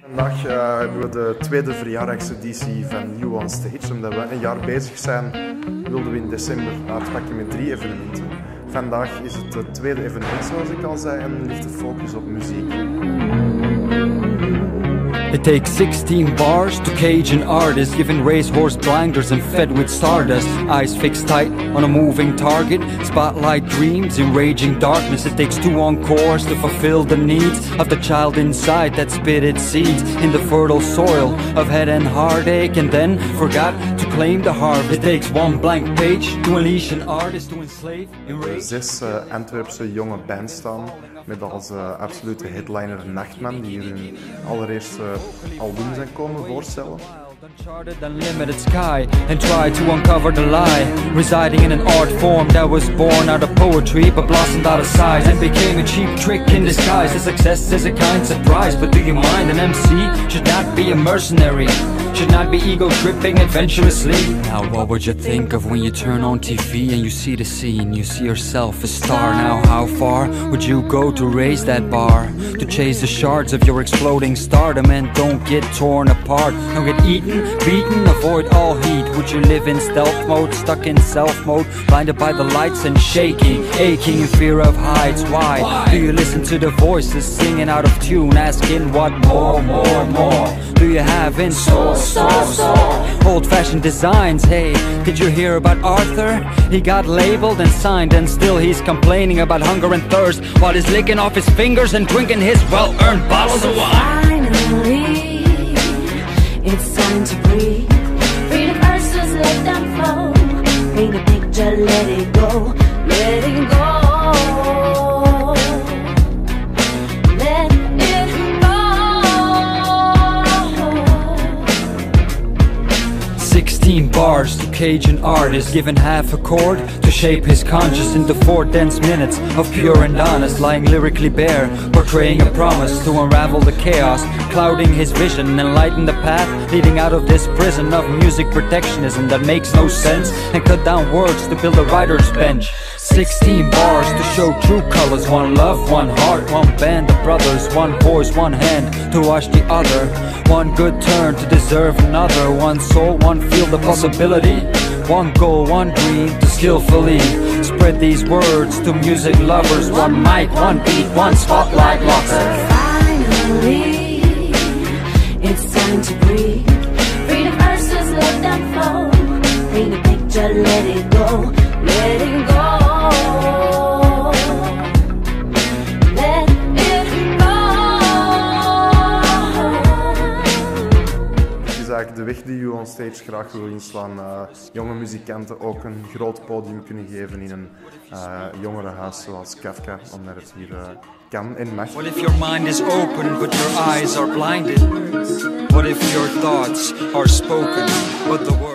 Vandaag uh, hebben we de tweede verjaardagseditie van You on Stage. Omdat we een jaar bezig zijn, wilden we in december uitpakken met drie evenementen. Vandaag is het tweede evenement, zoals ik al zei, en ligt de focus op muziek. It takes 16 bars to cage an artist Given racehorse blinders and fed with stardust. Eyes fixed tight on a moving target. Spotlight dreams in raging darkness. It takes two encores to fulfill the needs Of the child inside that spit its seeds In the fertile soil of head and heartache And then forgot to claim the harvest. It takes one blank page to unleash an artist To enslave, enrage Zes uh, Antwerpse jonge bands staan met als uh, absolute headliner Nachtman, die hier hun allereerste album zijn komen voorstellen. Uncharted, unlimited sky, and try to uncover the lie residing in an art form that was born out of poetry but blossomed out of size and became a cheap trick in disguise. The success is a kind surprise, but do you mind? An MC should not be a mercenary should not be ego tripping adventurously. Now, what would you think of when you turn on TV and you see the scene? You see yourself a star. Now, how far would you go to raise that bar? To chase the shards of your exploding stardom and don't get torn apart. Don't get eaten, beaten, avoid all heat. Would you live in stealth mode, stuck in self mode, blinded by the lights and shaking, aching in fear of heights? Why? Do you listen to the voices singing out of tune, asking what more, more, more? Do you have in store? Old fashioned designs, hey, did you hear about Arthur? He got labeled and signed, and still he's complaining about hunger and thirst while he's licking off his fingers and drinking his well earned bottles of wine. A let it go, let it go. 16 bars to Cajun an artist Given half a chord to shape his conscience Into four dense minutes of pure and honest Lying lyrically bare, portraying a promise To unravel the chaos, clouding his vision And lighten the path, leading out of this prison Of music protectionism that makes no sense And cut down words to build a writer's bench. 16 bars to show true colors One love, one heart, one band of brothers One voice, one hand to wash the other. One good turn to deserve another One soul, one field the possibility. One goal, one dream to skillfully Spread these words to music lovers. One mic, one beat, one spotlight locker. Finally, it's time to breathe. Read verses, let them flow. Paint a picture, let it go, let it eigenlijk de weg die You on Stage graag wil inslaan. Uh, jonge muzikanten ook een groot podium kunnen geven in een uh, jongerenhuis zoals Kafka, omdat het hier uh, kan en mag. What if your mind is open but your eyes are blinded? What if your thoughts are spoken but the words